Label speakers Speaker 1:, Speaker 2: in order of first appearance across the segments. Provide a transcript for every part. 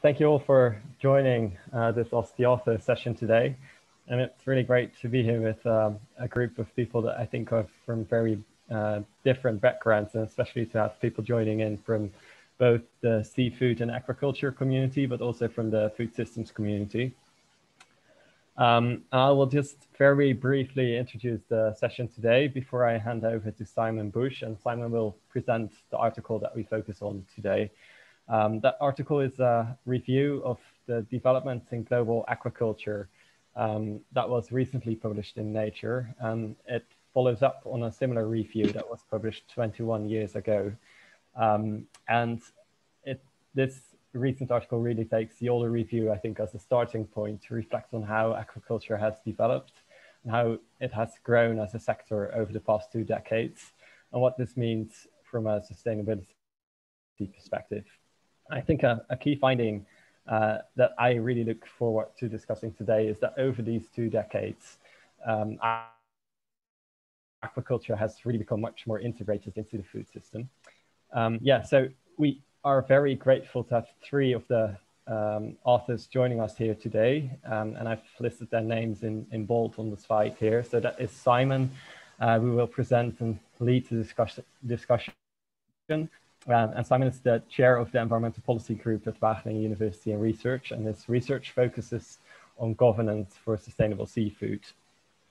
Speaker 1: thank you all for joining uh, this Ask the Author session today. And it's really great to be here with um, a group of people that I think are from very uh, different backgrounds, and especially to have people joining in from both the seafood and aquaculture community, but also from the food systems community. Um, I will just very briefly introduce the session today before I hand over to Simon Bush, and Simon will present the article that we focus on today. Um, that article is a review of the developments in global aquaculture um, that was recently published in Nature, and it follows up on a similar review that was published 21 years ago. Um, and it, this recent article really takes the older review, I think, as a starting point to reflect on how aquaculture has developed and how it has grown as a sector over the past two decades and what this means from a sustainability perspective. I think a, a key finding uh, that I really look forward to discussing today is that over these two decades, um, aquaculture has really become much more integrated into the food system. Um, yeah, so we are very grateful to have three of the um, authors joining us here today. Um, and I've listed their names in, in bold on the slide here. So that is Simon, uh, who will present and lead the discussion. discussion. Um, and Simon is the chair of the environmental policy group at Wageningen University and Research. And his research focuses on governance for sustainable seafood.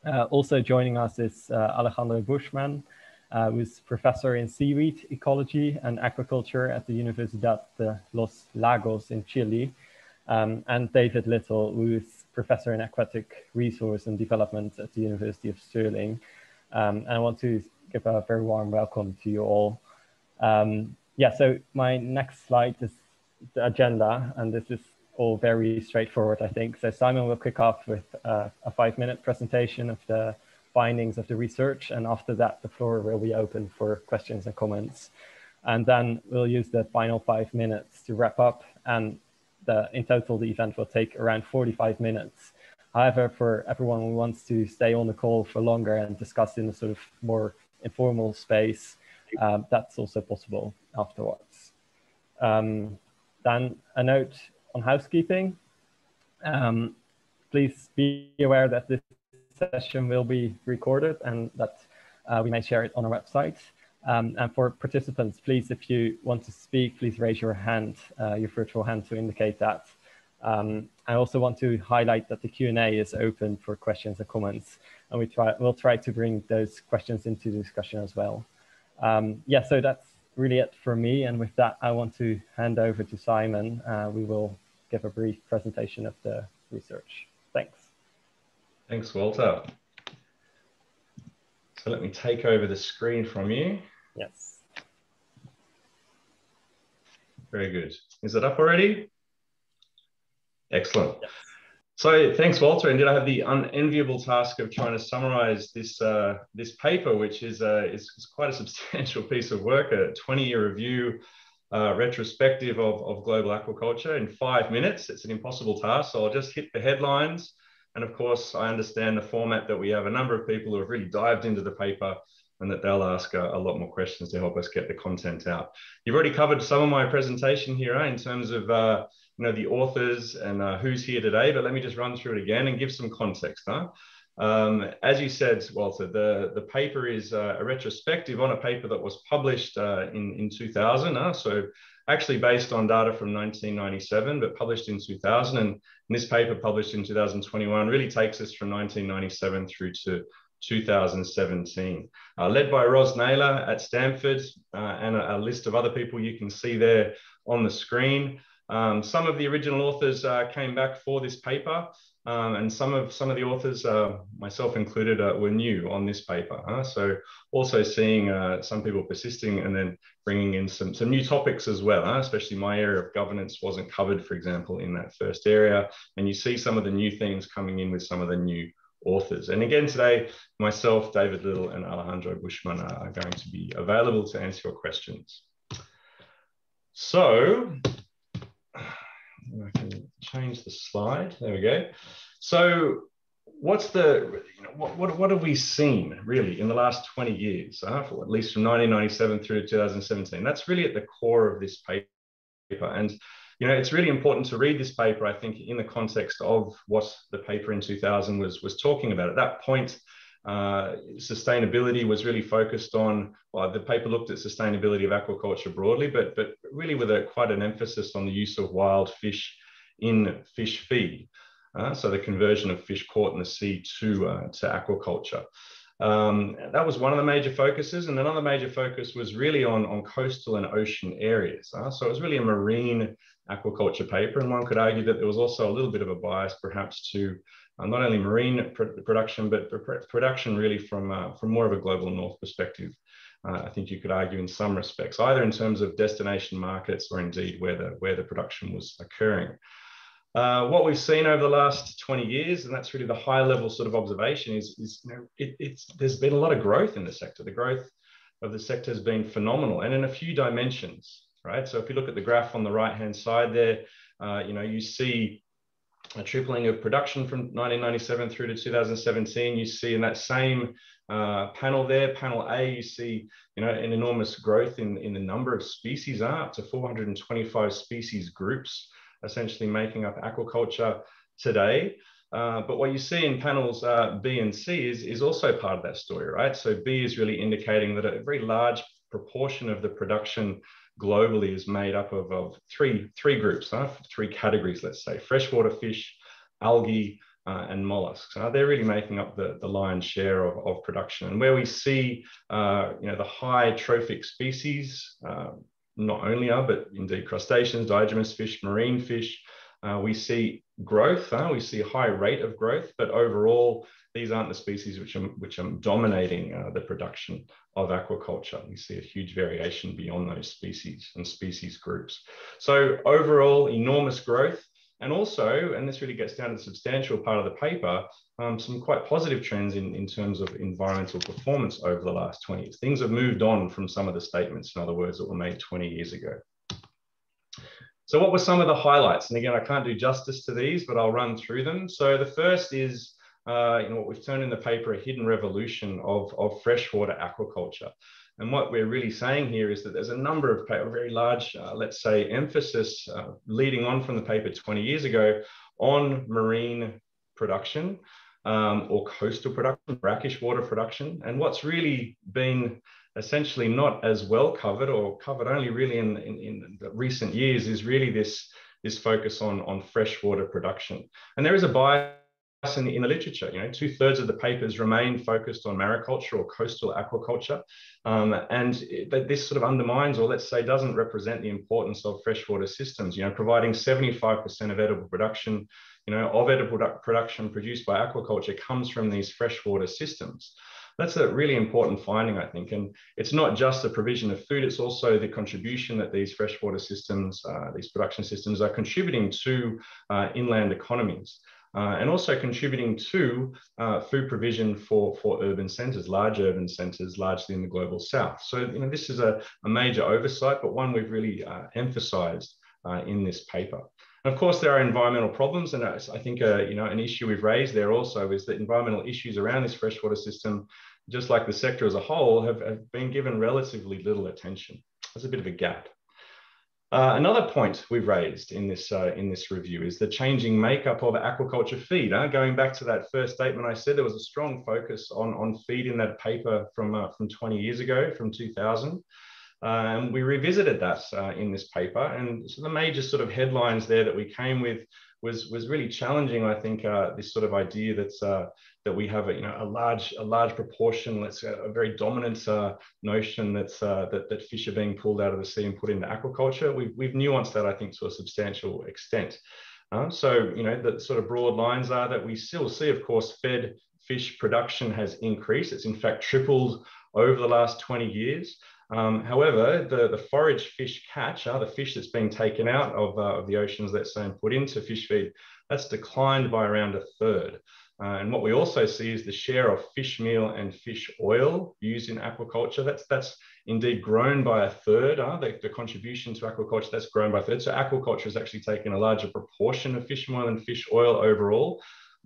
Speaker 1: Uh, also joining us is uh, Alejandro Buschmann, uh, who's professor in seaweed ecology and aquaculture at the Universidad de Los Lagos in Chile, um, and David Little, who is professor in aquatic resource and development at the University of Stirling. Um, and I want to give a very warm welcome to you all. Um, yeah, so my next slide is the agenda, and this is all very straightforward, I think. So Simon will kick off with uh, a five minute presentation of the findings of the research. And after that, the floor will be open for questions and comments. And then we'll use the final five minutes to wrap up. And the, in total, the event will take around 45 minutes. However, for everyone who wants to stay on the call for longer and discuss in a sort of more informal space, um, that's also possible afterwards. Um, then a note on housekeeping. Um, please be aware that this session will be recorded and that uh, we may share it on our website. Um, and for participants, please, if you want to speak, please raise your hand, uh, your virtual hand to indicate that. Um, I also want to highlight that the Q&A is open for questions and comments, and we try, we'll try to bring those questions into the discussion as well. Um, yeah, so that's really it for me. And with that, I want to hand over to Simon. Uh, we will give a brief presentation of the research. Thanks.
Speaker 2: Thanks, Walter. So let me take over the screen from you.
Speaker 1: Yes.
Speaker 2: Very good. Is it up already? Excellent. Yes. So thanks, Walter. Indeed, I have the unenviable task of trying to summarize this uh, this paper, which is, uh, is, is quite a substantial piece of work, a 20-year review uh, retrospective of, of global aquaculture in five minutes. It's an impossible task, so I'll just hit the headlines and of course, I understand the format that we have a number of people who have really dived into the paper and that they'll ask a, a, lot more questions to help us get the content out. You've already covered some of my presentation here eh, in terms of uh, you know the authors and uh, who's here today, but let me just run through it again and give some context. Huh? Um, as you said, Walter, the, the paper is uh, a retrospective on a paper that was published uh, in, in 2000. Huh? So actually based on data from 1997, but published in 2000. And this paper published in 2021 really takes us from 1997 through to 2017, uh, led by Ros Naylor at Stanford uh, and a, a, list of other people you can see there on the screen. Um, some of the original authors uh, came back for this paper, um, and some of some of the authors, uh, myself included, uh, were new on this paper. Huh? So also seeing uh, some people persisting and then bringing in some some new topics as well. Huh? Especially my area of governance wasn't covered, for example, in that first area, and you see some of the new things coming in with some of the new authors. And again today, myself, David Little, and Alejandro Buschmann are going to be available to answer your questions. So I can change the slide. There we go. So what's the, you know, what, what, what have we seen really in the last 20 years, uh, for at least from 1997 through 2017? That's really at the core of this paper. And you know, it's really important to read this paper, I think, in the context of what the paper in 2000 was, was talking about. At that point, uh, sustainability was really focused on, well, the paper looked at sustainability of aquaculture broadly, but, but really with a, quite an emphasis on the use of wild fish in fish feed. Uh, so the conversion of fish caught in the sea to, uh, to aquaculture. Um, that was one of the major focuses. And another major focus was really on, on coastal and ocean areas. Uh, so it was really a marine aquaculture paper. And one could argue that there was also a little bit of a bias perhaps to uh, not only marine pr production, but pr production really from, uh, from more of a global north perspective. Uh, I think you could argue in some respects, either in terms of destination markets or indeed where the, where the production was occurring. Uh, what we've seen over the last 20 years, and that's really the high level sort of observation, is, is you know, it, it's, there's been a lot of growth in the sector. The growth of the sector has been phenomenal and in a few dimensions, right? So if you look at the graph on the right-hand side there, uh, you know, you see a tripling of production from 1997 through to 2017. You see in that same uh, panel there, panel A, you see you know an enormous growth in, in the number of species, up to 425 species groups essentially making up aquaculture today. Uh, but what you see in panels uh, B and C is, is also part of that story, right? So B is really indicating that a very large proportion of the production globally is made up of, of three, three groups, huh? three categories, let's say, freshwater fish, algae, uh, and mollusks. Uh, they're really making up the, the lion's share of, of production. And where we see, uh, you know, the high trophic species, uh, not only are, but indeed crustaceans, diadromous fish, marine fish. Uh, we see growth, we see a high rate of growth, but overall, these aren't the species which are, which are dominating uh, the production of aquaculture. We see a huge variation beyond those species and species groups. So overall, enormous growth, and also, and this really gets down to the substantial part of the paper, um, some quite positive trends in, in terms of environmental performance over the last 20 years. Things have moved on from some of the statements, in other words, that were made 20 years ago. So what were some of the highlights? And again, I can't do justice to these, but I'll run through them. So the first is, uh, you know, what we've turned in the paper a hidden revolution of, of freshwater aquaculture. And what we're really saying here is that there's a number of very large, uh, let's say, emphasis uh, leading on from the paper 20 years ago on marine production um, or coastal production, brackish water production. And what's really been essentially not as well covered or covered only really in, in, in recent years is really this, this focus on, on freshwater production. And there is a bias in the, in the literature. You know, two thirds of the papers remain focused on mariculture or coastal aquaculture, um, and that this sort of undermines, or let's say, doesn't represent the importance of freshwater systems. You know, providing 75% of edible production, you know, of edible production produced by aquaculture comes from these freshwater systems. That's a really important finding, I think. And it's not just the provision of food, it's also the contribution that these freshwater systems, uh, these production systems are contributing to uh, inland economies uh, and also contributing to uh, food provision for, for urban centres, large urban centres, largely in the global south. So, you know, this is a, a major oversight, but one we've really uh, emphasised uh, in this paper. And of course, there are environmental problems, and I think uh, you know an issue we've raised there also is that environmental issues around this freshwater system, just like the sector as a whole, have, have been given relatively little attention. There's a bit of a gap. Uh, another point we've raised in this, uh, in this review is the changing makeup of aquaculture feed. Uh, going back to that first statement I said, there was a strong focus on, on feed in that paper from, uh, from 20 years ago, from 2000. Um, we revisited that uh, in this paper. And so the major sort of headlines there that we came with was was really challenging. I think uh, this sort of idea that's uh, that we have a you know a large a large proportion, let's say a very dominant uh, notion that's uh, that that fish are being pulled out of the sea and put into aquaculture. We've we've nuanced that I think to a substantial extent. Uh, so you know the sort of broad lines are that we still see, of course, fed fish production has increased. It's in fact tripled over the last 20 years. Um, however, the, the forage fish catch, uh, the fish that's being taken out of, uh, of the oceans that's saying put into fish feed, that's declined by around a third. Uh, and what we also see is the share of fish meal and fish oil used in aquaculture. That's that's indeed grown by a third. Uh, the, the, contribution to aquaculture that's grown by a third. So aquaculture has actually taken a larger proportion of fish meal and fish oil overall.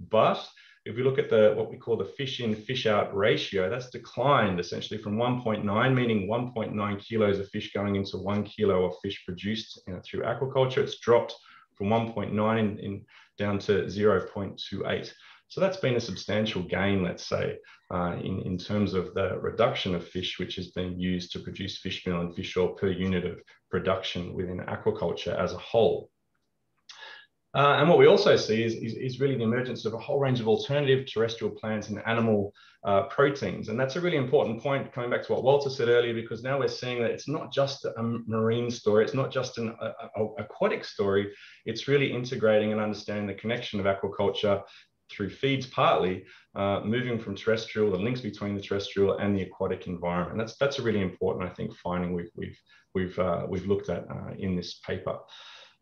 Speaker 2: But if we look at the what we call the fish in, fish out ratio, that's declined essentially from 1.9, meaning 1.9 kilos of fish going into one kilo of fish produced you know, through aquaculture. It's dropped from 1.9 in, in down to 0.28. So that's been a substantial gain, let's say, uh, in, in terms of the reduction of fish, which has been used to produce fish meal and fish oil per unit of production within aquaculture as a whole. Uh, and what we also see is, is, is, really the emergence of a whole range of alternative terrestrial plants and animal uh, proteins. And that's a really important point coming back to what Walter said earlier, because now we're seeing that it's not just a marine story, it's not just an a, a, aquatic story, it's really integrating and understanding the connection of aquaculture through feeds partly, uh, moving from terrestrial, the links between the terrestrial and the aquatic environment. That's, that's a really important, I think, finding we've, we've, we've, uh, we've looked at uh, in this paper.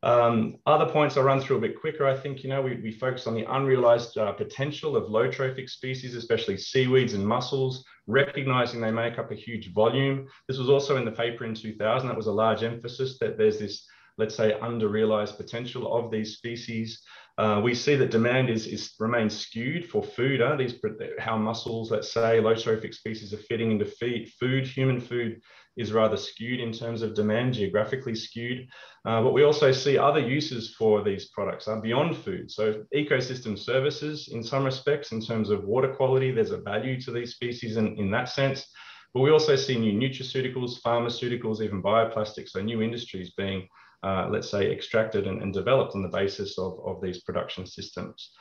Speaker 2: Um, other points I'll run through a bit quicker. I think, you know, we, we focus on the unrealized uh, potential of low trophic species, especially seaweeds and mussels, recognizing they make up a huge volume. This was also in the paper in 2000. That was a large emphasis that there's this, let's say, under-realized potential of these species. Uh, we see that demand is, is remains skewed for food. Uh, these how mussels, let's say, low trophic species are fitting into feed, food. Human food is rather skewed in terms of demand, geographically skewed. Uh, but we also see other uses for these products uh, beyond food. So ecosystem services, in some respects, in terms of water quality, there's a value to these species in, in that sense. But we also see new nutraceuticals, pharmaceuticals, even bioplastics, so new industries being uh, let's say, extracted and, and, developed on the basis of, of these production systems.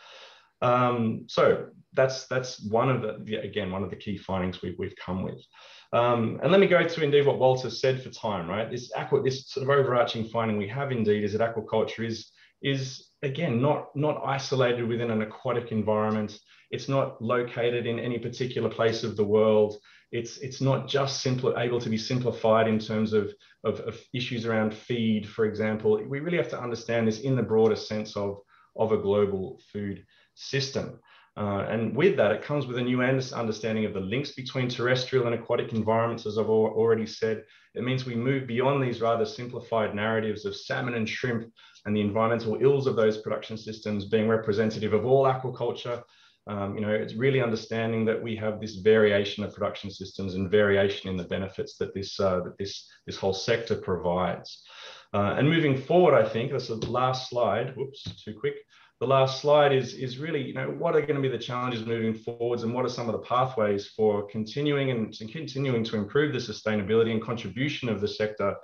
Speaker 2: Um, so that's that's one of the again one of the key findings we've we've come with. Um, and let me go to indeed what Walter said for time. Right, this aqua this sort of overarching finding we have indeed is that aquaculture is is again not not isolated within an aquatic environment. It's not located in any particular place of the world it's it's not just simple able to be simplified in terms of, of, of, issues around feed, for example. We really have to understand this in the broader sense of, of a global food system. Uh, and with that, it comes with a new understanding of the links between terrestrial and aquatic environments, as I've already said. It means we move beyond these rather simplified narratives of salmon and shrimp and the environmental ills of those production systems being representative of all aquaculture um, you know, it's really understanding that we have this variation of production systems and variation in the benefits that this uh, that this this whole sector provides. Uh, and moving forward, I think that's the last slide. Whoops, too quick. The last slide is is really, you know, what are going to be the challenges moving forwards, and what are some of the pathways for continuing and continuing to improve the sustainability and contribution of the sector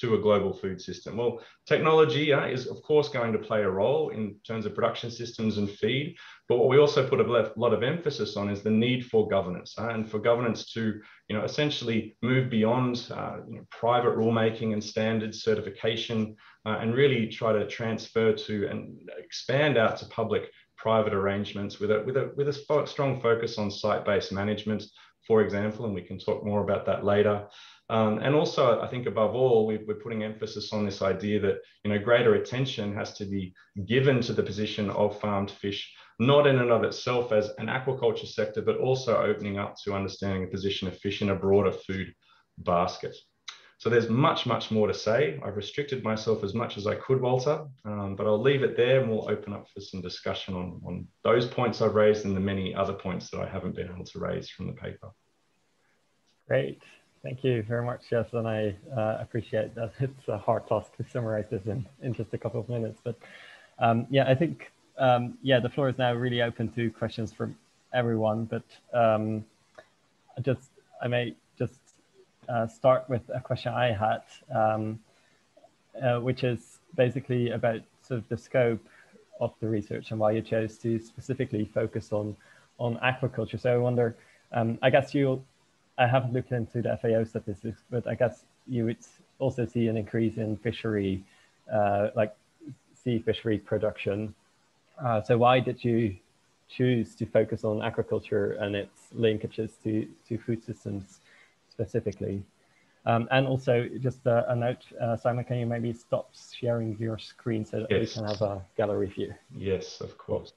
Speaker 2: to a global food system? Well, technology uh, is, of course, going to play a role in terms of production systems and feed. But what we also put a lot of emphasis on is the need for governance uh, and for governance to, you know, essentially move beyond uh, you know, private rulemaking and standards certification uh, and really try to transfer to and expand out to public private arrangements with a, with a, with a strong focus on site-based management, for example, and we can talk more about that later. Um, and also, I think above all, we, are putting emphasis on this idea that you know greater attention has to be given to the position of farmed fish, not in and of itself as an aquaculture sector, but also opening up to understanding the position of fish in a broader food basket. So there's much, much more to say. I've restricted myself as much as I could, Walter, um, but I'll leave it there and we'll open up for some discussion on, on those points I've raised and the many other points that I haven't been able to raise from the paper.
Speaker 1: Great. Thank you very much, Yes, and I uh, appreciate that. It's a hard task to summarize this in, in just a couple of minutes, but um, yeah, I think, um, yeah, the floor is now really open to questions from everyone, but um, I just, I may just uh, start with a question I had, um, uh, which is basically about sort of the scope of the research and why you chose to specifically focus on, on aquaculture. So I wonder, um, I guess you I haven't looked into the FAO statistics, but I guess you would also see an increase in fishery, uh, like sea fishery production. Uh, so why did you choose to focus on aquaculture and its linkages to, to food systems specifically? Um, and also just a, a note, uh, Simon, can you maybe stop sharing your screen so that yes. we can have a gallery view?
Speaker 2: Yes, of course.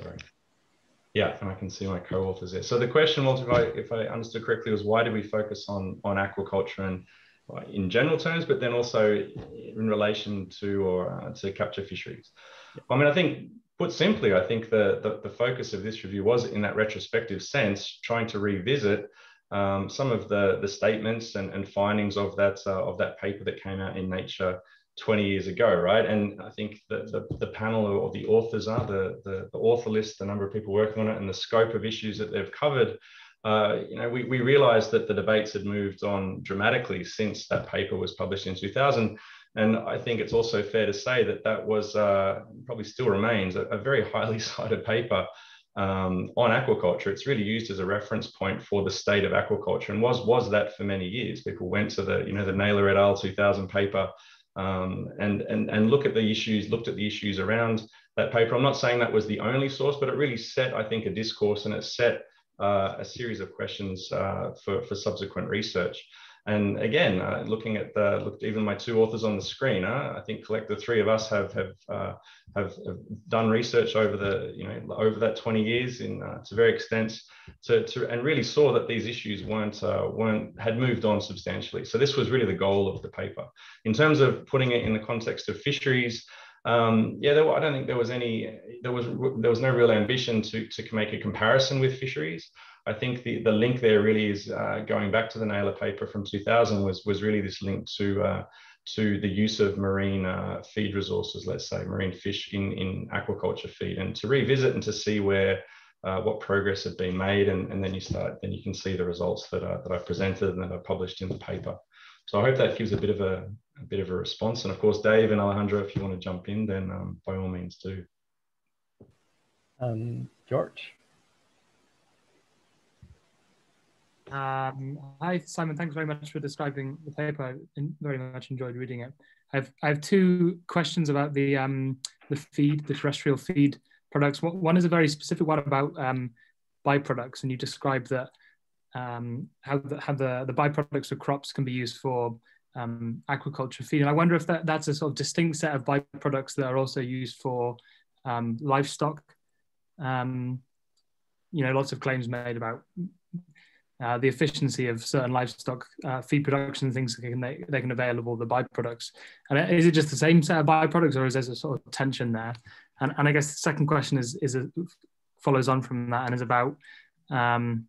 Speaker 2: Sorry. Yeah, and I can see my co-authors there. So the question was, if I, if I understood correctly, was why did we focus on on aquaculture and in general terms, but then also in relation to or uh, to capture fisheries. I mean, I think put simply, I think the, the, the focus of this review was in that retrospective sense, trying to revisit um, some of the, the statements and, and findings of that, uh, of that paper that came out in Nature 20 years ago, right? And I think the, the, panel or the authors are, the, the, the, author list, the number of people working on it, and the scope of issues that they've covered, uh, you know, we, we realized that the debates had moved on dramatically since that paper was published in 2000. And I think it's also fair to say that that was uh, probably still remains a, a, very highly cited paper um, on aquaculture. It's really used as a reference point for the state of aquaculture and was, was that for many years. People went to the, you know, the Naylor et al. 2000 paper um, and, and, and look at the issues, looked at the issues around that paper. I'm not saying that was the only source, but it really set, I think, a discourse and it set uh, a series of questions uh, for, for subsequent research. And again, uh, looking at the looked even my two authors on the screen, uh, I think collect the three of us have have, uh, have, have done research over the you know over that 20 years in uh, to very extent to, to and really saw that these issues weren't uh, weren't had moved on substantially. So this was really the goal of the paper. In terms of putting it in the context of fisheries, um, yeah, there, I don't think there was any there was there was no real ambition to to make a comparison with fisheries. I think the, the link there really is uh, going back to the Naylor paper from 2000 was, was really this link to, uh, to the use of marine uh, feed resources, let's say marine fish in, in aquaculture feed and to revisit and to see where uh, what progress had been made and, and then you start then you can see the results that, that I presented and that I published in the paper. So I hope that gives a bit of a, a bit of a response. And of course, Dave and Alejandro, if you want to jump in, then um, by all means do.
Speaker 1: Um, George.
Speaker 3: Um, hi, Simon. Thanks very much for describing the paper. I very much enjoyed reading it. I've I have two questions about the um, the feed, the terrestrial feed products. One is a very specific one about um, byproducts, and you describe that um, how the, how the the byproducts of crops can be used for um, aquaculture feed. And I wonder if that, that's a sort of distinct set of byproducts that are also used for um, livestock. You know, lots of claims made about uh, the efficiency of certain livestock uh, feed production things they can, they, they can available the byproducts. And is it just the same set of byproducts or is there a sort of tension there? And, and i guess the second question is is it follows on from that and is about um,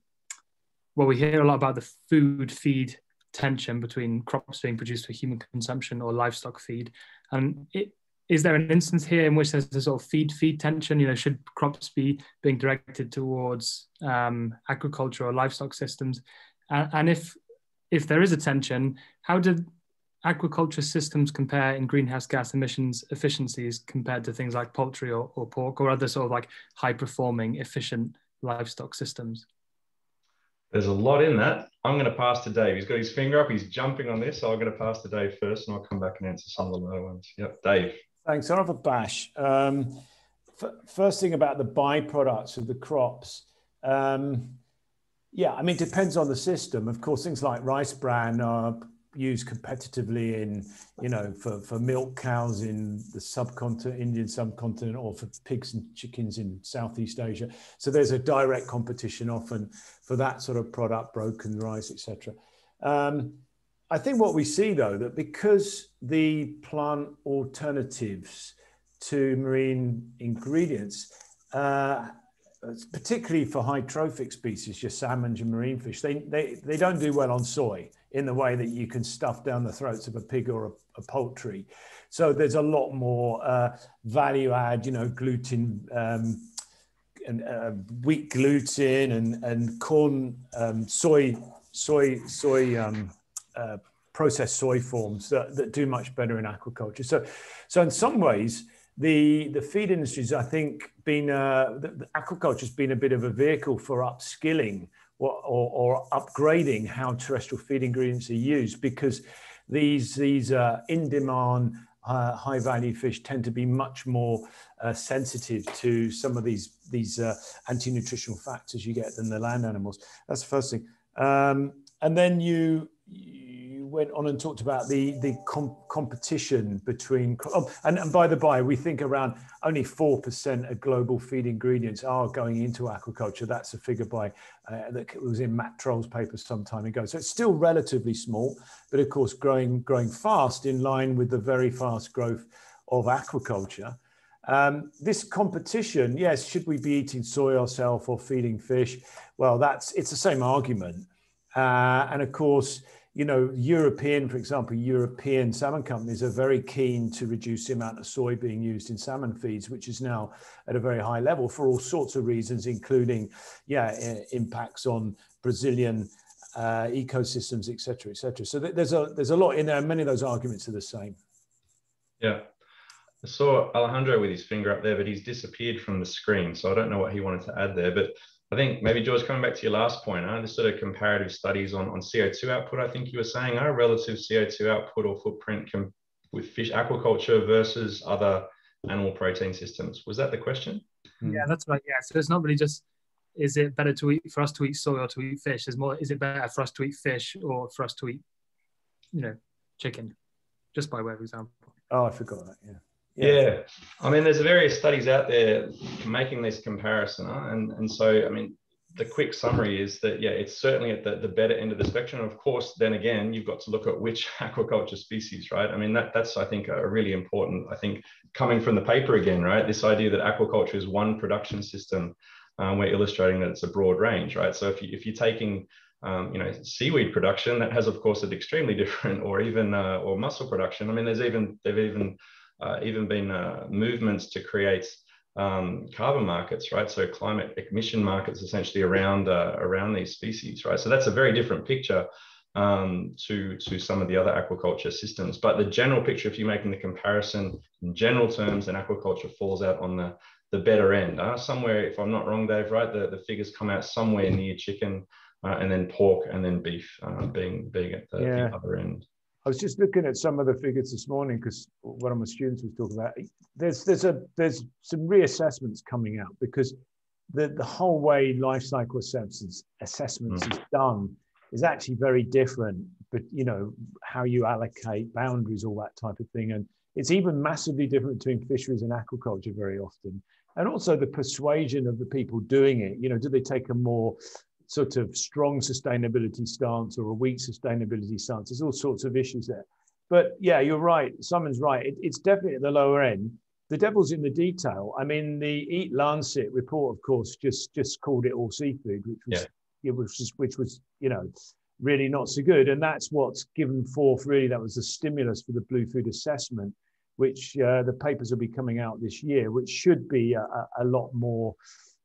Speaker 3: well we hear a lot about the food feed tension between crops being produced for human consumption or livestock feed. And it, is there an instance here in which there's a sort of feed feed tension? You know, should crops be being directed towards um, aquaculture or livestock systems? And, and if if there is a tension, how did aquaculture systems compare in greenhouse gas emissions efficiencies compared to things like poultry or, or pork or other sort of like high performing efficient livestock systems?
Speaker 2: There's a lot in that. I'm going to pass to Dave. He's got his finger up. He's jumping on this. So I'm going to pass to Dave first, and I'll come back and answer some of the lower ones. Yep, Dave.
Speaker 4: Thanks. I'll have a bash. Um, first thing about the byproducts of the crops. Um, yeah, I mean, it depends on the system. Of course, things like rice bran are used competitively in, you know, for, for milk cows in the subcontinent, Indian subcontinent, or for pigs and chickens in Southeast Asia. So there's a direct competition often for that sort of product, broken rice, etc. Um, I think what we see though that because the plant alternatives to marine ingredients, uh, particularly for high trophic species, your salmon, your marine fish, they, they, they don't do well on soy in the way that you can stuff down the throats of a pig or a, a poultry. So there's a lot more uh, value add, you know, gluten. Um, and uh, wheat gluten and and corn um, soy soy soy um, uh, processed soy forms that, that do much better in aquaculture. So, so in some ways, the the feed industry's I think been uh, aquaculture's been a bit of a vehicle for upskilling or, or, or, upgrading how terrestrial feed ingredients are used because these these uh, in demand uh, high value fish tend to be much more uh, sensitive to some of these these uh, anti nutritional factors you get than the land animals. That's the first thing. Um, and then you went on and talked about the the com competition between. Oh, and, and by the by, we think around only four percent of global feed ingredients are going into aquaculture. That's a figure by uh, that was in Max Troell's paper some time ago. So it's still relatively small, but of course growing growing fast in line with the very fast growth of aquaculture. Um, this competition, yes, should we be eating soy ourselves or feeding fish? Well, that's it's the same argument. Uh, and of course, you know, European, for example, European salmon companies are very keen to reduce the amount of soy being used in salmon feeds, which is now at a very high level for all sorts of reasons, including, yeah, impacts on Brazilian uh, ecosystems, et cetera, et cetera. So there's a there's a lot in there. And many of those arguments are the same.
Speaker 2: Yeah. I saw Alejandro with his finger up there, but he's disappeared from the screen. So I don't know what he wanted to add there. But I think maybe George, coming back to your last point, huh, this sort of comparative studies on, on CO2 output, I think you were saying, our relative CO2 output or footprint can, with fish aquaculture versus other animal protein systems. Was that the question?
Speaker 3: Hmm. Yeah, that's right. Yeah. So it's not really just is it better to eat for us to eat soy or to eat fish? Is more is it better for us to eat fish or for us to eat, you know, chicken? Just by way of example.
Speaker 4: Oh, I forgot that. Yeah.
Speaker 2: Yeah. yeah. I mean, there's various studies out there making this comparison. Huh? And, and so, I mean, the quick summary is that, yeah, it's certainly at the, the better end of the spectrum. Of course, then again, you've got to look at which aquaculture species, right? I mean, that, that's, I think, a really important, I think, coming from the paper again, right? This idea that aquaculture is one production system. Um, we're illustrating that it's a broad range, right? So if, you, if you're taking um, you know, seaweed production that has, of course, an extremely different, or even uh, or mussel production. I mean, there's even they've even uh, even been uh, movements to create um, carbon markets, right? So climate emission markets essentially around uh, around these species, right? So that's a very different picture um, to to some of the other aquaculture systems. But the general picture, if you're making the comparison in general terms, then aquaculture falls out on the the better end. Uh, somewhere, if I'm not wrong, Dave, right? The, the figures come out somewhere near chicken, uh, and then pork, and then beef uh, being being at the, yeah. the other end.
Speaker 4: I was just looking at some of the figures this morning because one of my students was talking about. There's there's a there's some reassessments coming out because the the whole way life cycle assessments assessments mm. is done is actually very different. But you know how you allocate boundaries, all that type of thing, and it's even massively different between fisheries and aquaculture very often. And also the persuasion of the people doing it. You know, do they take a more sort of strong sustainability stance or a weak sustainability stance. There's all sorts of issues there. But yeah, you're right. Simon's right. It, it's definitely at the lower end. The devil's in the detail. I mean, the Eat Lancet report, of course, just just called it all seafood, which was yeah. which was which was you know really not so good. And that's what's given forth really that was the stimulus for the Blue Food Assessment, which uh, the papers will be coming out this year, which should be a, a lot more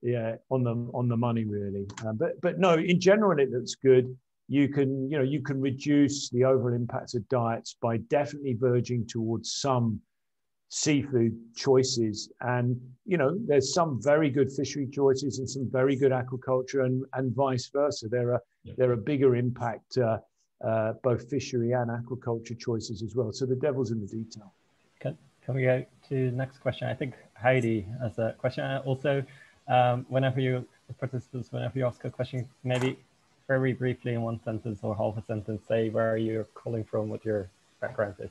Speaker 4: yeah, on the on the money really. Um, but but no, in general, it looks good. You can you know you can reduce the overall impacts of diets by definitely verging towards some seafood choices and you know there's some very good fishery choices and some very good aquaculture and and vice versa there are yeah. there are bigger impact uh, uh, both fishery and aquaculture choices as well so the devil's in the detail
Speaker 1: can, can we go to the next question i think heidi has a question also um, whenever you participants, whenever you ask a question, maybe very briefly in one sentence or half a sentence, say where you're calling from, what your background is.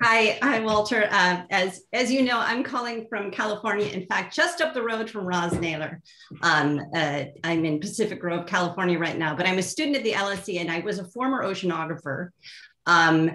Speaker 5: Hi, hi, Walter. Uh, as as you know, I'm calling from California. In fact, just up the road from Roz Naylor. Um, uh, I'm in Pacific Grove, California, right now. But I'm a student at the LSE, and I was a former oceanographer. Um,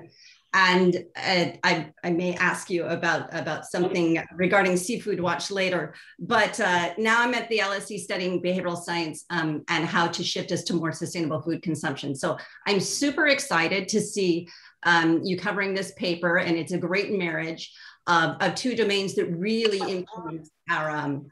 Speaker 5: and uh, I, I, may ask you about, about something regarding Seafood Watch later. But uh, now I'm at the LSE studying behavioral science um, and how to shift us to more sustainable food consumption. So I'm super excited to see um, you covering this paper, and it's a great marriage of, of two domains that really influence our um,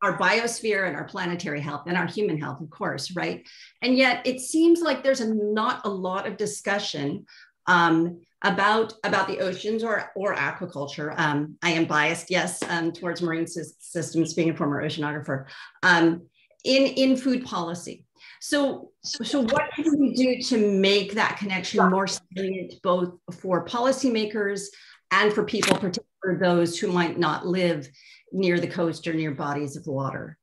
Speaker 5: our biosphere and our planetary health and our human health, of course, right? And yet it seems like there's a, not a lot of discussion um, about about the oceans or or aquaculture. Um, I am biased, yes, um, towards marine systems, being a former oceanographer. Um, in in food policy. So so what can we do to make that connection more salient, both for policymakers and for people, particularly those who might not live near the coast or near bodies of water?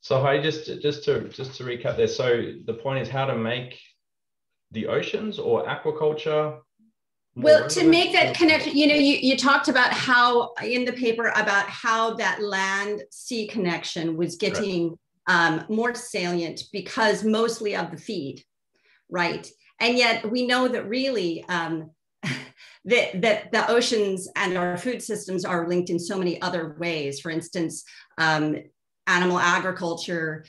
Speaker 2: So I just just to just to recap there. So the point is how to make the oceans or aquaculture?
Speaker 5: Well, to make that connection, you know, you, you talked about how in the paper about how that land sea connection was getting right. um, more salient because mostly of the feed, right? And yet we know that really um, that, that the oceans and our food systems are linked in so many other ways. For instance, um, animal agriculture,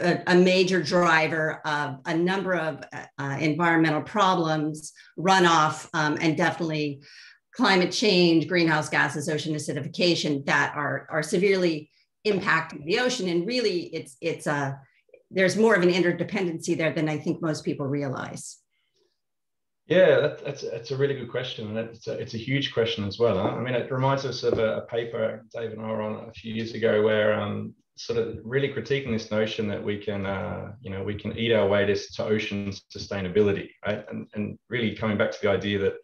Speaker 5: a, a, major driver of a number of uh, environmental problems, runoff, um, and definitely climate change, greenhouse gases, ocean acidification that are, are severely impacting the ocean. And really, it's, it's a, there's more of an interdependency there than I think most people realize.
Speaker 2: Yeah, that, that's that's a really good question, and it's a, it's a huge question as well. I mean, it reminds us of a, a, paper Dave and I were on a few years ago, where um, sort of really critiquing this notion that we can, uh, you know, we can eat our way to, to ocean sustainability, right? And and really coming back to the idea that,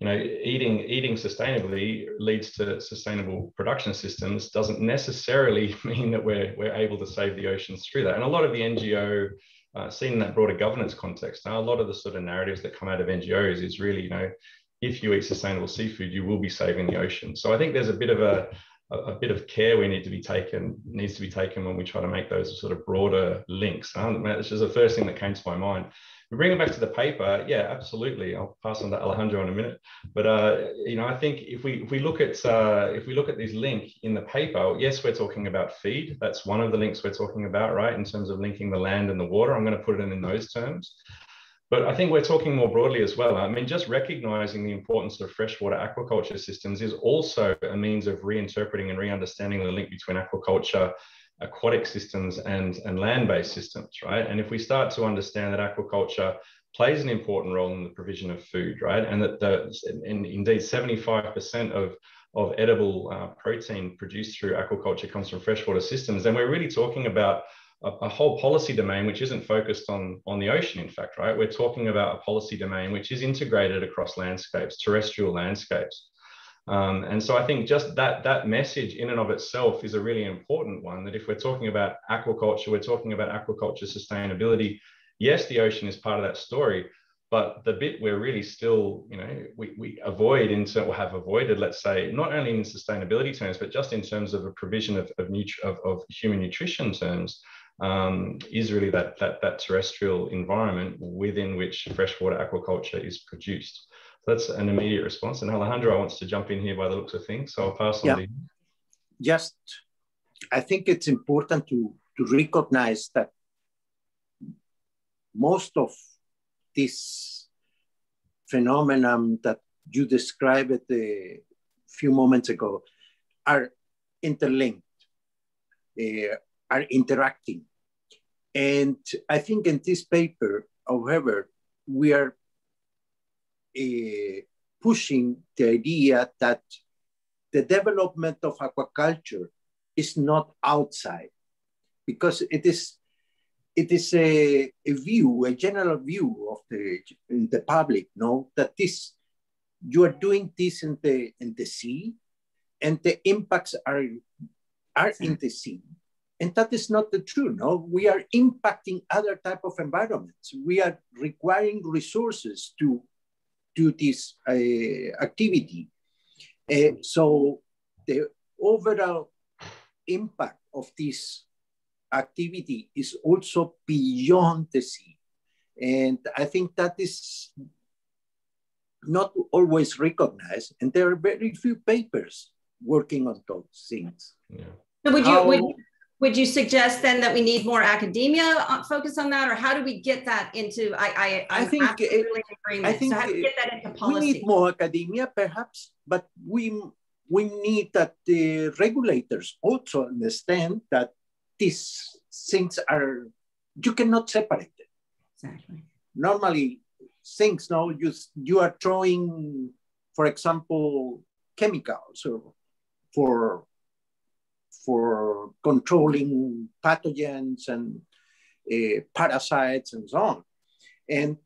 Speaker 2: you know, eating eating sustainably leads to sustainable production systems doesn't necessarily mean that we're we're able to save the oceans through that. And a lot of the NGO uh, seen in that broader governance context. Now, a lot of the sort of narratives that come out of NGOs is really, you know, if you eat sustainable seafood, you will be saving the ocean. So I think there's a bit of a, a, bit of care we need to be taken needs to be taken when we try to make those sort of broader links. This is the first thing that came to my mind we bring it back to the paper, yeah, absolutely. I'll pass on to Alejandro in a minute. But uh, you know, I think if we if we look at uh, if we look at this link in the paper, yes, we're talking about feed. That's one of the links we're talking about, right? In terms of linking the land and the water. I'm going to put it in, in those terms. But I think we're talking more broadly as well. I mean, just recognizing the importance of freshwater aquaculture systems is also a means of reinterpreting and re-understanding the link between aquaculture aquatic systems and, and land-based systems, right? And if we start to understand that aquaculture plays an important role in the provision of food, right? And that the, and indeed 75% of, of edible uh, protein produced through aquaculture comes from freshwater systems, then we're really talking about a, a, whole policy domain which isn't focused on, on the ocean, in fact, right? We're talking about a policy domain which is integrated across landscapes, terrestrial landscapes. Um, and so I think just that that message in and of itself is a really important one. That if we're talking about aquaculture, we're talking about aquaculture sustainability. Yes, the ocean is part of that story, but the bit we're really still, you know, we, we avoid in or have avoided, let's say, not only in sustainability terms, but just in terms of a provision of of, of, of human nutrition terms, um, is really that that that terrestrial environment within which freshwater aquaculture is produced that's an immediate response. And Alejandro wants to jump in here by the looks of things. So I'll pass on yeah. to you.
Speaker 6: Just, I think it's important to, to recognize that most of this phenomenon that you described a few moments ago are interlinked, uh, are interacting. And I think in this paper, however, we are uh, pushing the idea that the development of aquaculture is not outside because it is it is a, a view, a general view of the the public, no, that this you are doing this in the in the sea, and the impacts are are in the sea, and that is not the truth. No, we are impacting other type of environments. We are requiring resources to do this uh, activity. Uh, so the overall impact of this activity is also beyond the sea. And I think that is not always recognized. And there are very few papers working on those things.
Speaker 5: Yeah. Would you, How, would you would you suggest then that we need more academia uh, focus on that or how do we get that into i i,
Speaker 6: I think it, i think so how do we get that into policy we need more academia perhaps but we we need that the regulators also understand that these things are you cannot separate them. Exactly. Normally things now you you are throwing for example chemicals or for for controlling pathogens and uh, parasites and so on. And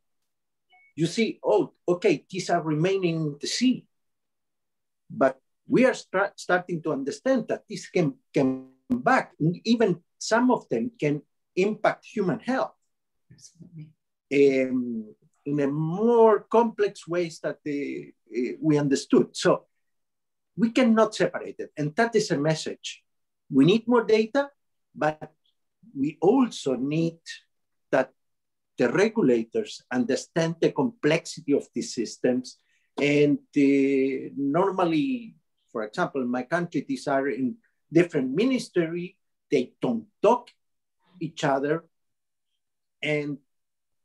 Speaker 6: you see, oh, okay, these are remaining in the sea. But we are start, starting to understand that this can come back. Even some of them can impact human health. Um, in a more complex ways that the, uh, we understood. So we cannot separate it. And that is a message. We need more data, but we also need that the regulators understand the complexity of these systems. And uh, normally, for example, in my country, these are in different ministry, they don't talk each other, and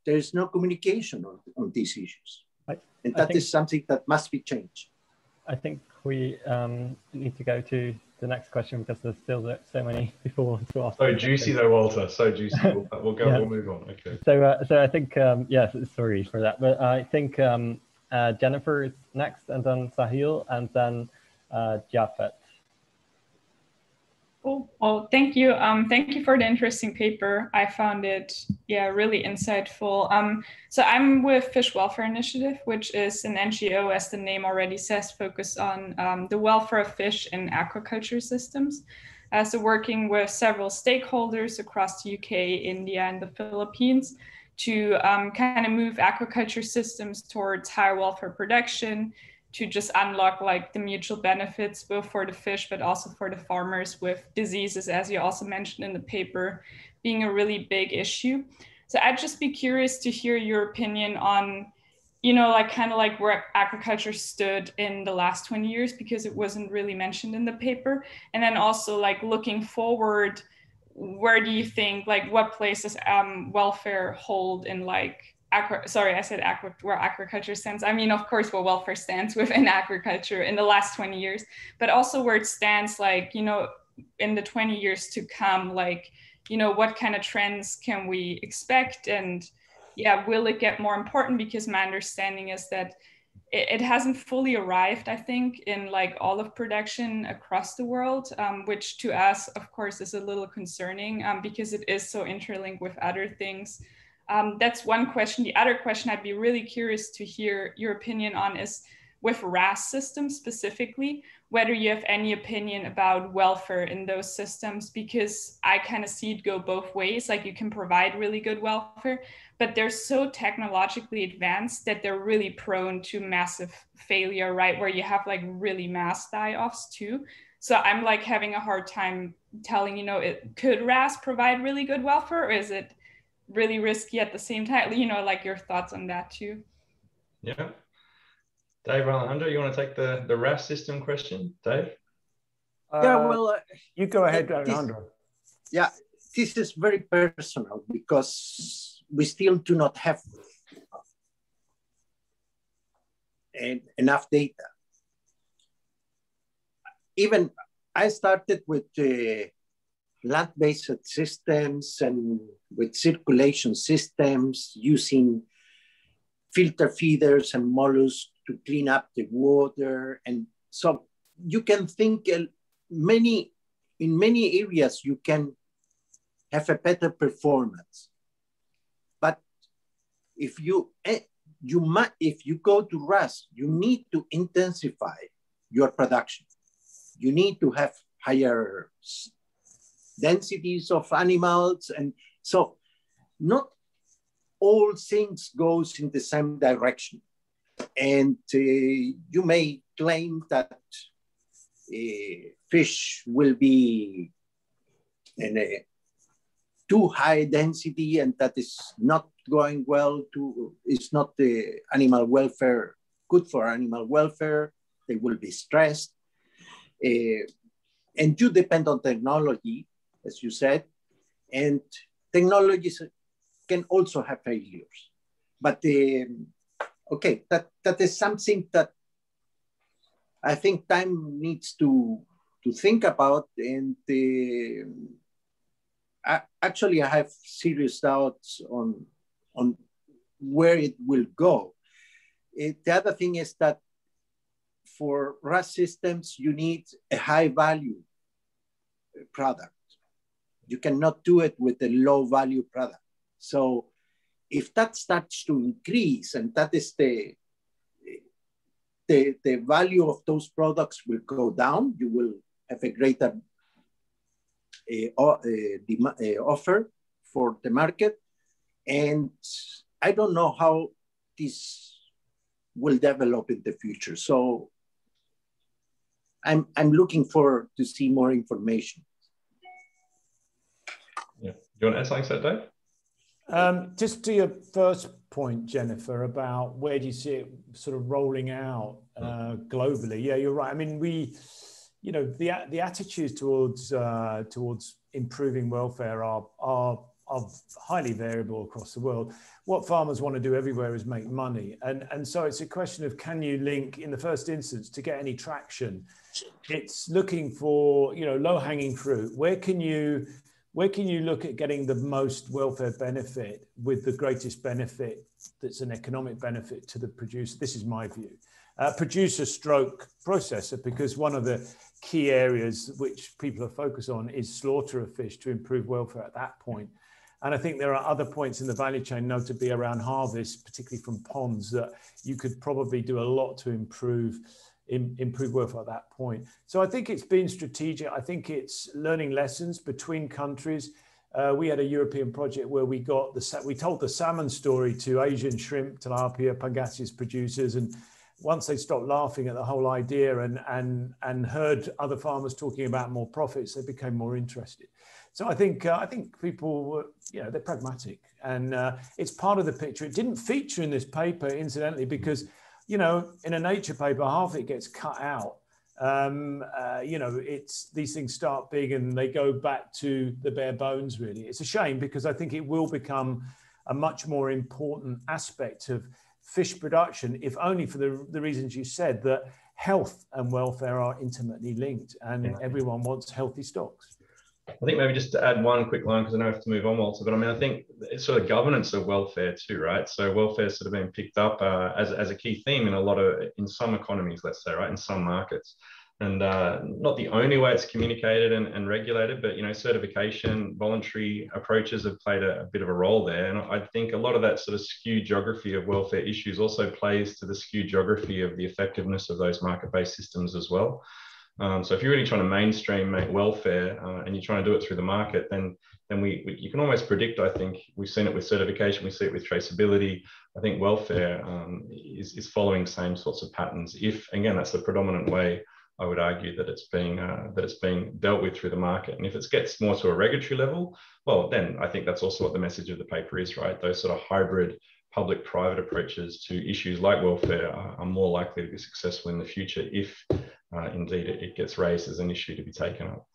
Speaker 6: there is no communication on, on these issues. I, and that think, is something that must be changed.
Speaker 1: I think we um, need to go to the next question because there's still so many people to ask.
Speaker 2: So juicy though, Walter. So juicy. We'll, we'll go. yeah. We'll move on. Okay.
Speaker 1: So, uh, so I think um, yes. Sorry for that, but I think um, uh, Jennifer is next, and then Sahil, and then uh, Japhet.
Speaker 7: Cool. Well, thank you. Um, thank you for the interesting paper. I found it, yeah, really insightful. Um, so I'm with Fish Welfare Initiative, which is an NGO, as the name already says, focused on um, the welfare of fish in aquaculture systems. Uh, so working with several stakeholders across the UK, India, and the Philippines to um, kind of move aquaculture systems towards higher welfare production, to just unlock like the mutual benefits both for the fish but also for the farmers with diseases as you also mentioned in the paper being a really big issue. So i'd just be curious to hear your opinion on you know like kind of like where aquaculture stood in the last 20 years because it wasn't really mentioned in the paper. And then also like looking forward where do you think like what places um, welfare hold in like sorry, I said aqua, where aquaculture stands. I mean, of course, where welfare stands within aquaculture in the last 20 years, but also where it stands, like, you know, in the 20 years to come, like, you know, what kind of trends can we expect? And yeah, will it get more important? Because my understanding is that it, it hasn't fully arrived, I think, in like all of production across the world, um, which to us, of course, is a little concerning um, because it is so interlinked with other things. Um, that's one question. The other question I'd be really curious to hear your opinion on is with RAS systems specifically, whether you have any opinion about welfare in those systems, because I kind of see it go both ways. Like you can provide really good welfare, but they're so technologically advanced that they're really prone to massive failure, right? Where you have like really mass die offs too. So I'm like having a hard time telling, you know, it could RAS provide really good welfare or is it really risky at the same time. You know like your thoughts on that too.
Speaker 2: Yeah. Dave alejandro you want to take the the RAS system question? Dave?
Speaker 6: Yeah uh, well uh,
Speaker 4: you go ahead alejandro.
Speaker 6: Yeah this is very personal because we still do not have enough data. Even i started with uh, land-based systems and with circulation systems using filter feeders and mollusks to clean up the water. And so you can think many, in many areas, you can have a better performance. But if you, eh, you might, if you go to RAS, you need to intensify your production. You need to have higher densities of animals. And so not all things goes in the same direction. And uh, you may claim that uh, fish will be in a too high density and that is not going well to, it's not the animal welfare, good for animal welfare. They will be stressed. Uh, and you depend on technology as you said, and technologies can also have failures. But um, okay, that, that is something that I think time needs to, to think about. And uh, I, actually, I have serious doubts on, on where it will go. It, the other thing is that for RAS systems, you need a high value product. You cannot do it with a low value product. So if that starts to increase and that is the, the, the value of those products will go down, you will have a greater uh, uh, offer for the market. And I don't know how this will develop in the future. So I'm, I'm looking forward to see more information.
Speaker 2: You want to add something to that, Dave?
Speaker 4: Um, just to your first point, Jennifer, about where do you see it sort of rolling out uh, globally? Yeah, you're right. I mean, we, you know, the the attitudes towards uh, towards improving welfare are are are highly variable across the world. What farmers want to do everywhere is make money, and and so it's a question of can you link in the first instance to get any traction. It's looking for you know low hanging fruit. Where can you where can you look at getting the most welfare benefit with the greatest benefit that's an economic benefit to the producer? This is my view. Uh, producer stroke processor, because one of the key areas which people are focused on is slaughter of fish to improve welfare at that point. And I think there are other points in the value chain, notably around harvest, particularly from ponds, that you could probably do a lot to improve in, improve welfare at that point. So I think it's been strategic. I think it's learning lessons between countries. Uh, we had a European project where we got the we told the salmon story to Asian shrimp, tilapia, pangasius producers, and once they stopped laughing at the whole idea and and and heard other farmers talking about more profits, they became more interested. So I think uh, I think people were, you know, they're pragmatic, and uh, it's part of the picture. It didn't feature in this paper, incidentally, because you know, in a nature paper, half it gets cut out. Um, uh, you know, it's these things start big and they go back to the bare bones. Really, it's a shame because I think it will become a much more important aspect of fish production, if only for the, the reasons you said that health and welfare are intimately linked, and yeah. everyone wants healthy stocks.
Speaker 2: I think maybe just to add one quick line because I know I have to move on, Walter. But I mean, I think it's sort of governance of welfare too, right? So welfare sort of been picked up uh, as as a key theme in a lot of in some economies, let's say, right, in some markets, and uh, not the only way it's communicated and, and regulated, but you know, certification, voluntary approaches have played a, a bit of a role there. And I think a lot of that sort of skewed geography of welfare issues also plays to the skewed geography of the effectiveness of those market-based systems as well. Um, so if you're really trying to mainstream welfare uh, and you're trying to do it through the market, then then we, we, you can almost predict. I think we've seen it with certification, we see it with traceability. I think welfare um, is is following same sorts of patterns. If again, that's the predominant way. I would argue that it's being uh, that it's being dealt with through the market. And if it gets more to a regulatory level, well, then I think that's also what the message of the paper is, right? Those sort of hybrid public-private approaches to issues like welfare are, are, more likely to be successful in the future if uh, indeed it, it, gets raised as an issue to be taken up.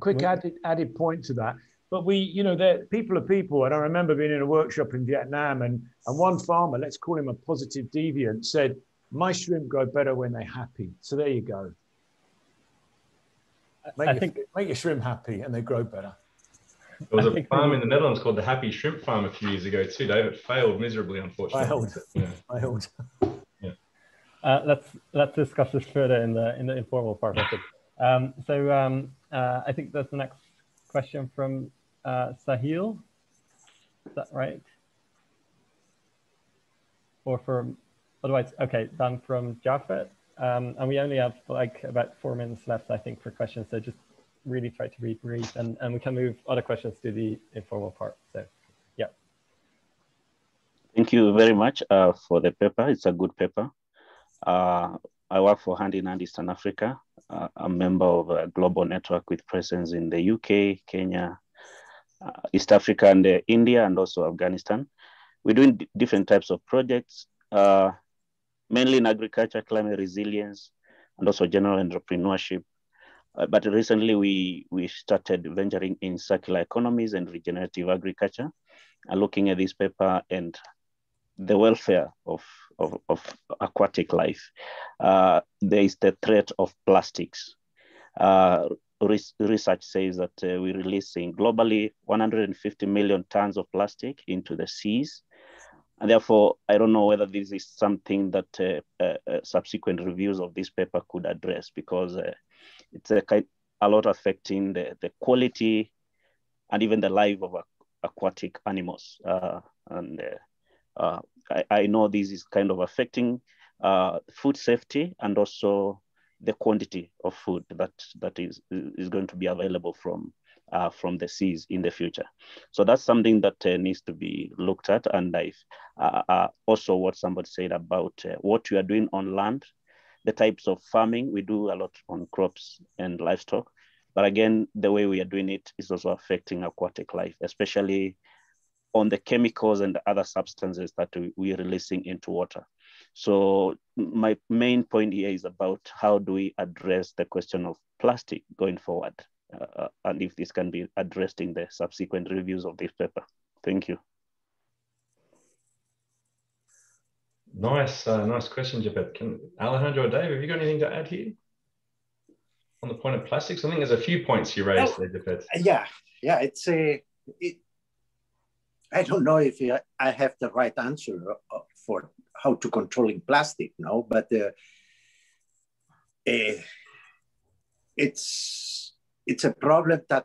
Speaker 4: Quick added, added point to that. But we, you know, people are people. And I remember being in a workshop in Vietnam and, and one farmer, let's call him a positive deviant, said, my shrimp grow better when they're happy. So there you go. Make, I your, think, make your shrimp happy and they grow better.
Speaker 2: There was a farm in the Netherlands called the Happy Shrimp Farm a few years ago too, Dave. It failed miserably, unfortunately.
Speaker 4: Failed. Yeah. Failed.
Speaker 1: Uh, let's let's discuss this further in the in the informal part. Um, so um, uh, I think that's the next question from uh, Sahil. Is that right? Or from otherwise, okay, done from Japhet. Um, and we only have like about four minutes left, I think, for questions. So just really try to be brief and, and we can move other questions to the informal part. So, yeah.
Speaker 8: Thank you very much uh, for the paper. It's a good paper. Uh, I work for Hand in Hand Eastern Africa, uh, a member of a global network with presence in the UK, Kenya, uh, East Africa, and uh, India, and also Afghanistan. We're doing different types of projects, uh, mainly in agriculture, climate resilience, and also general entrepreneurship uh, but recently we, we started venturing in circular economies and regenerative agriculture, and looking at this paper and the welfare of, of, of aquatic life. Uh, there is the threat of plastics. Uh, research says that uh, we're releasing globally 150 million tons of plastic into the seas. And therefore, I don't know whether this is something that uh, uh, subsequent reviews of this paper could address because it's a, a lot affecting the, the quality and even the life of aquatic animals. Uh, and uh, uh, I, I, know this is kind of affecting uh, food safety and also the quantity of food that, that is, is going to be available from, uh, from the seas in the future. So that's something that uh, needs to be looked at. And I, uh, uh, also what somebody said about uh, what we are doing on land, the types of farming, we do a lot on crops and livestock. But again, the way we are doing it is also affecting aquatic life, especially on the chemicals and the other substances that we are releasing into water. So my main point here is about how do we address the question of plastic going forward? uh, and if this can be addressed in the subsequent reviews of this paper. Thank you.
Speaker 2: Nice, uh, nice question, Japhet. Can Alejandro or Dave, have you got anything to add here on the point of plastics? I think there's a few points you raised oh, there, Japhet.
Speaker 6: Yeah, yeah, it's a. It, I don't know if I have the right answer uh, for how to controlling plastic, no, but uh, uh, it's it's a problem that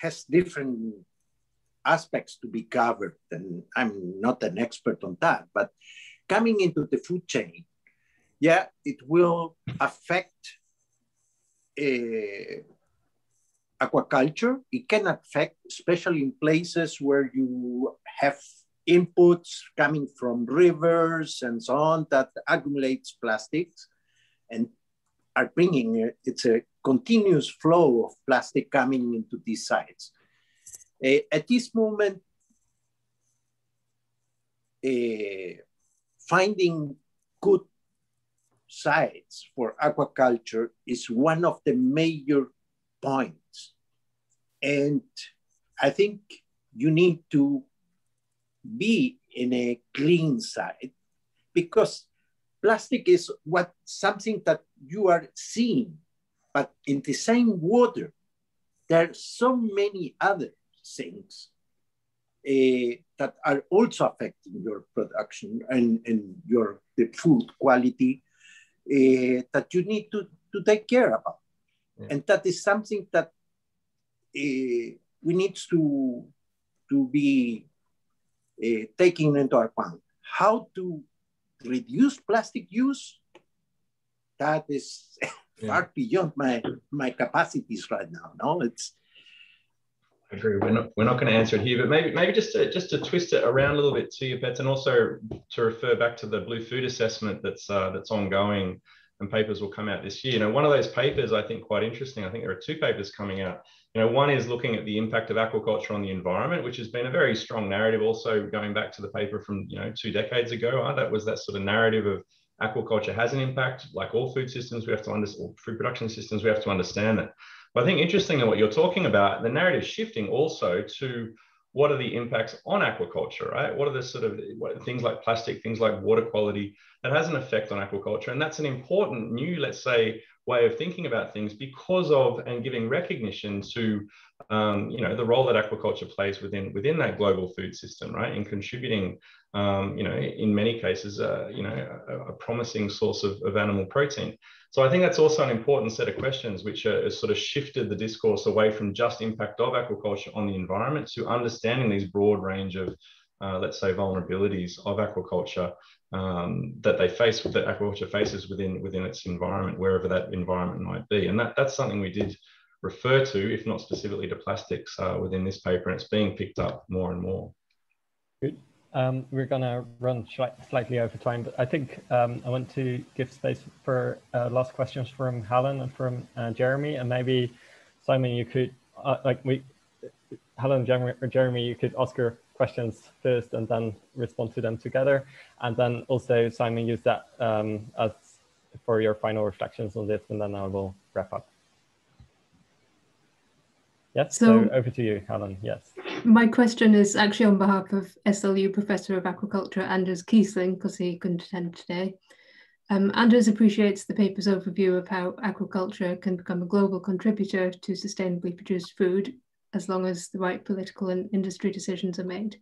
Speaker 6: has different aspects to be covered. And I'm not an expert on that, but coming into the food chain, yeah, it will affect uh, aquaculture. It can affect, especially in places where you have inputs coming from rivers and so on that accumulates plastics and are bringing it. it's a continuous flow of plastic coming into these sites. Uh, at this moment, uh, finding good sites for aquaculture is one of the major points. And I think you need to be in a clean side because plastic is what something that you are seeing but in the same water, there are so many other things uh, that are also affecting your production and, and your the food quality uh, that you need to, to take care about. Yeah. And that is something that uh, we need to, to be taking into account. How to reduce plastic use, that is yeah. far beyond my my capacities right now. No, it's.
Speaker 2: I agree. We're not we're not going to answer it here, but maybe maybe just to just to twist it around a little bit to you, Pets, and also to refer back to the Blue Food Assessment that's uh, that's ongoing, and papers will come out this year. You know, one of those papers I think quite interesting. I think there are two papers coming out. You know, one is looking at the impact of aquaculture on the environment, which has been a very strong narrative. Also, going back to the paper from you know two decades ago, uh, that was that sort of narrative of aquaculture has an impact. Like all food systems, we have to understand, food production systems, we have to understand that. But I think interestingly, what you're talking about, the narrative shifting also to what are the impacts on aquaculture, right? What are the sort of what, things like plastic, things like water quality that has an effect on aquaculture? And that's an important new, let's say, way of thinking about things because of and giving recognition to um, you know the role that aquaculture plays within within that global food system right in contributing um, you know in many cases uh, you know a, a promising source of, of, animal protein so i think that's also an important set of questions which has sort of shifted the discourse away from just impact of aquaculture on the environment to understanding these broad range of uh, let's say vulnerabilities of aquaculture um, that they face that aquaculture faces within within its environment, wherever that environment might be. And that, that's something we did refer to, if not specifically to plastics, uh, within this paper, and it's being picked up more and more.
Speaker 1: Good. Um, we're going to run slightly over time, but I think um, I want to give space for uh, last questions from Helen and from uh, Jeremy, and maybe Simon, you could uh, like we, Helen, Jeremy, or Jeremy, you could ask her questions first and then respond to them together. And then also, Simon, use that um, as for your final reflections on this, and then I will wrap up. Yes, so, so, over to you, Helen. Yes.
Speaker 9: My question is actually on behalf of SLU Professor of Aquaculture Anders Kiessling, because he couldn't attend today. Um, Anders appreciates the paper's overview of how aquaculture can become a global contributor to sustainably produced food as long as the right political and industry decisions are made.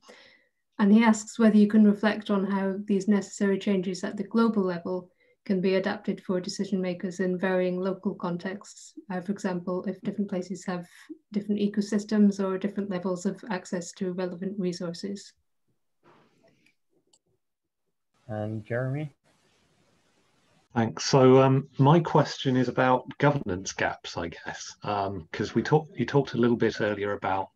Speaker 9: And he asks whether you can reflect on how these necessary changes at the global level can be adapted for decision makers in varying local contexts. Uh, for example, if different places have different ecosystems or different levels of access to relevant resources.
Speaker 1: And Jeremy?
Speaker 10: Thanks. So um, my question is about governance gaps, I guess, because um, we talked. You talked a little bit earlier about,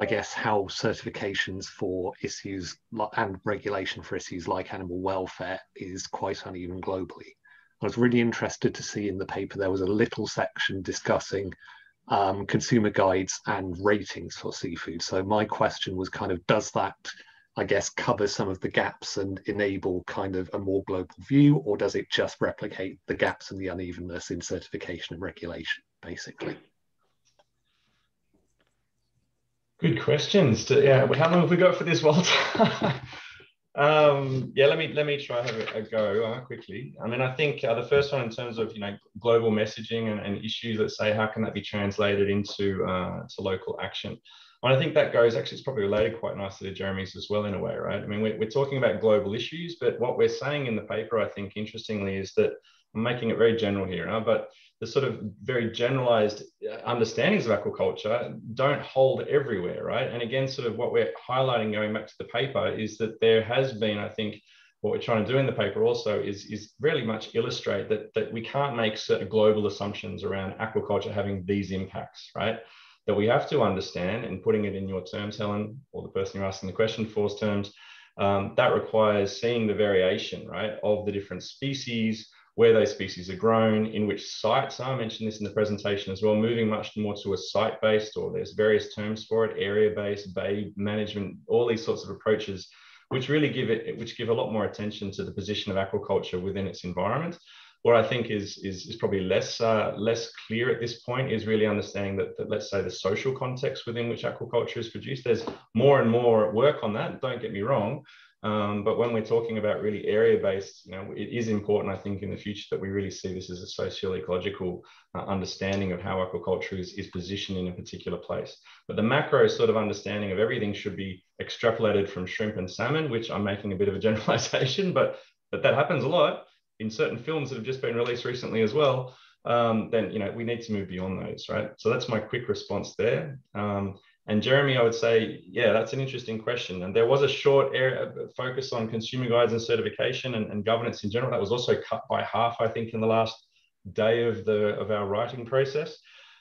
Speaker 10: I guess, how certifications for issues and regulation for issues like animal welfare is quite uneven globally. I was really interested to see in the paper there was a little section discussing um, consumer guides and ratings for seafood. So my question was kind of, does that I guess, cover some of the gaps and enable kind of a more global view, or does it just replicate the gaps and the unevenness in certification and regulation, basically?
Speaker 2: Good questions. Yeah, how long have we got for this, Walter? um, yeah, let me let me try have a, go uh, quickly. I mean, I think uh, the first one in terms of you know global messaging and, and issues that say how can that be translated into uh, to local action. And I think that goes actually, it's probably related quite nicely to Jeremy's as well, in a way, right? I mean, we're, we're talking about global issues, but what we're saying in the paper, I think, interestingly, is that I'm making it very general here, but the sort of very generalized uh, understandings of aquaculture don't hold everywhere, right? And again, sort of what we're highlighting going back to the paper is that there has been, I think, what we're trying to do in the paper also is, is really much illustrate that, that we can't make certain global assumptions around aquaculture having these impacts, right? That we have to understand and putting it in your terms, Helen, or the person you're asking the question for's terms, um, that requires seeing the variation, right, of the different species, where those species are grown, in which sites I mentioned this in the presentation as well, moving much more to a site-based, or there's various terms for it, area-based, bay management, all these sorts of approaches, which really give it, which give a lot more attention to the position of aquaculture within its environment what I think is, is, is probably less, uh, less clear at this point is really understanding that, that, let's say, the social context within which aquaculture is produced. There's more and more work on that, don't get me wrong. Um, but when we're talking about really area-based, you know, it is important, I think, in the future that we really see this as a socio-ecological uh, understanding of how aquaculture is, is positioned in a particular place. But the macro sort of understanding of everything should be extrapolated from shrimp and salmon, which I'm making a bit of a generalization, but, but that happens a lot in certain films that have just been released recently as well, um, then you know we need to move beyond those, right? So that's my quick response there. Um, and Jeremy, I would say, yeah, that's an interesting question. And there was a short area focus on consumer guides and certification and, and governance in general. That was also cut by half, I think, in the last day of the of our writing process.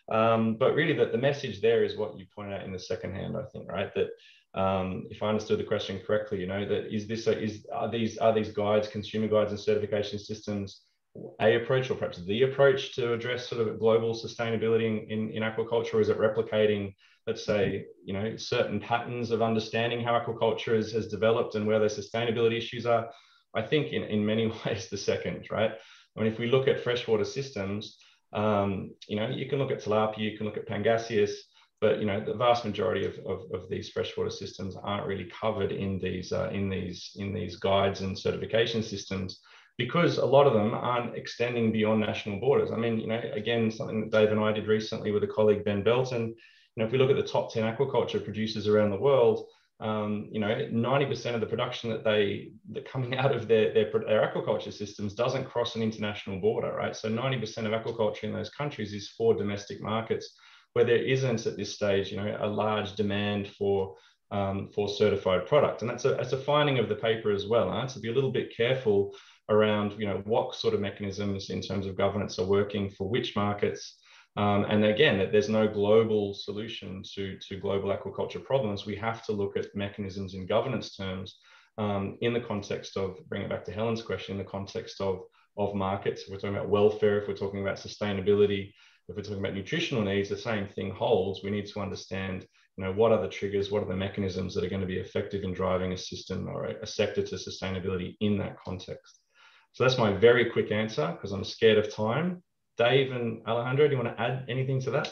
Speaker 2: Um, but really, that the message there is what you point out in the second hand, I think, right? That um, if I understood the question correctly, you know, that is this a, is are these are these guides, consumer guides and certification systems a approach or perhaps the approach to address sort of global sustainability in, in, aquaculture? Is it replicating, let's say, you know, certain patterns of understanding how aquaculture is, has developed and where the sustainability issues are? I think in, in many ways the second, right? I mean, if we look at freshwater systems, um, you know, you can look at tilapia, you can look at pangasius, but you know the vast majority of, of, of these freshwater systems aren't really covered in these uh, in these in these guides and certification systems because a lot of them aren't extending beyond national borders. I mean, you know, again, something that Dave and I did recently with a colleague, Ben Belton, you know, if we look at the top 10 aquaculture producers around the world, um, you know, 90% of the production that they that coming out of their, their, their aquaculture systems doesn't cross an international border, right? So 90% of aquaculture in those countries is for domestic markets where there isn't at this stage, you know, a large demand for um, for certified product. And that's a, that's a finding of the paper as well, huh? to be a little bit careful around, you know, what sort of mechanisms in terms of governance are working for which markets. Um, and again, that there's no global solution to, to global aquaculture problems. We have to look at mechanisms in governance terms um, in the context of, bring it back to Helen's question, in the context of, of markets. If we're talking about welfare, if we're talking about sustainability, if we're talking about nutritional needs, the same thing holds. We need to understand, you know, what are the triggers, what are the mechanisms that are going to be effective in driving a system or a, a sector to sustainability in that context. So that's my very quick answer because I'm scared of time. Dave and Alejandro, do you want to add anything to that?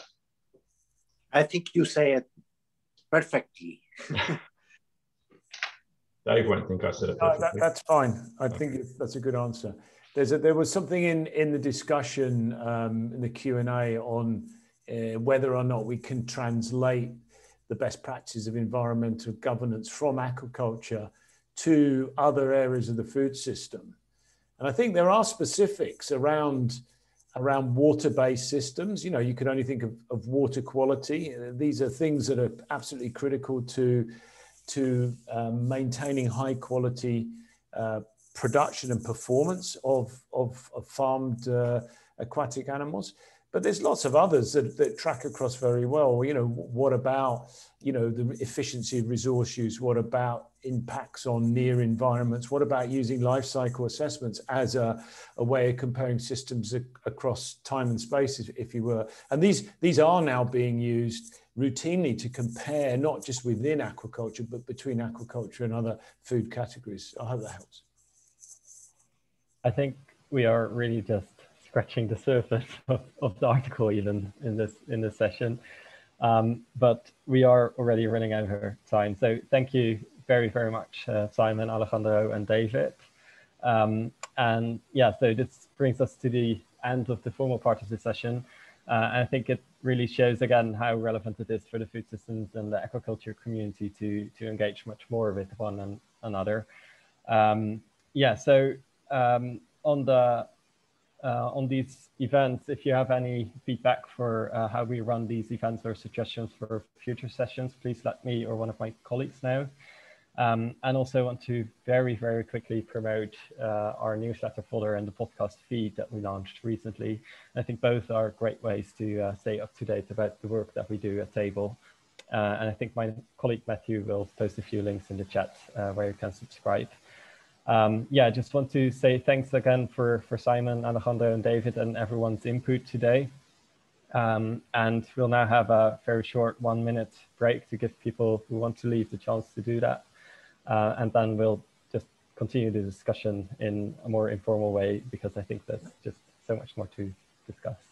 Speaker 6: I think you say it perfectly.
Speaker 2: Dave won't think I said it perfectly.
Speaker 4: that, that's fine. I think that's a good answer. There's a, there was something in in the discussion um, in the Q and A on uh, whether or not we can translate the best practices of environmental governance from aquaculture to other areas of the food system. And I think there are specifics around around water-based systems. You know, you can only think of, of water quality. These are things that are absolutely critical to to um, maintaining high quality uh, production and performance of, of, of farmed uh, aquatic animals. But there's lots of others that, that track across very well. You know, what about, you know, the efficiency of resource use? What about impacts on near environments? What about using life cycle assessments as a, a way of comparing systems across time and space, if, if you were? And these, these are now being used routinely to compare not just within aquaculture, but between aquaculture and other food categories. I hope that helps.
Speaker 1: I think we are really just scratching the surface of, of the article even in this in this session. Um, but we are already running out of time. So thank you very, very much, uh, Simon, Alejandro, and David. Um, and yeah, so this brings us to the end of the formal part of the session. Uh, and I think it really shows again how relevant it is for the food systems and the aquaculture community to, to engage much more with one and another. Um, yeah, so um, on the uh, on these events, if you have any feedback for uh, how we run these events or suggestions for future sessions, please let me or one of my colleagues know. Um, and also want to very, very quickly promote uh, our newsletter folder and the podcast feed that we launched recently. I think both are great ways to uh, stay up to date about the work that we do at Table. Uh, and I think my colleague Matthew will post a few links in the chat uh, where you can subscribe um, yeah, I just want to say thanks again for, for Simon, Alejandro, and David, and everyone's input today. Um, and we'll now have a very short one minute break to give people who want to leave the chance to do that. Uh, and then we'll just continue the discussion in a more informal way because I think there's just so much more to discuss.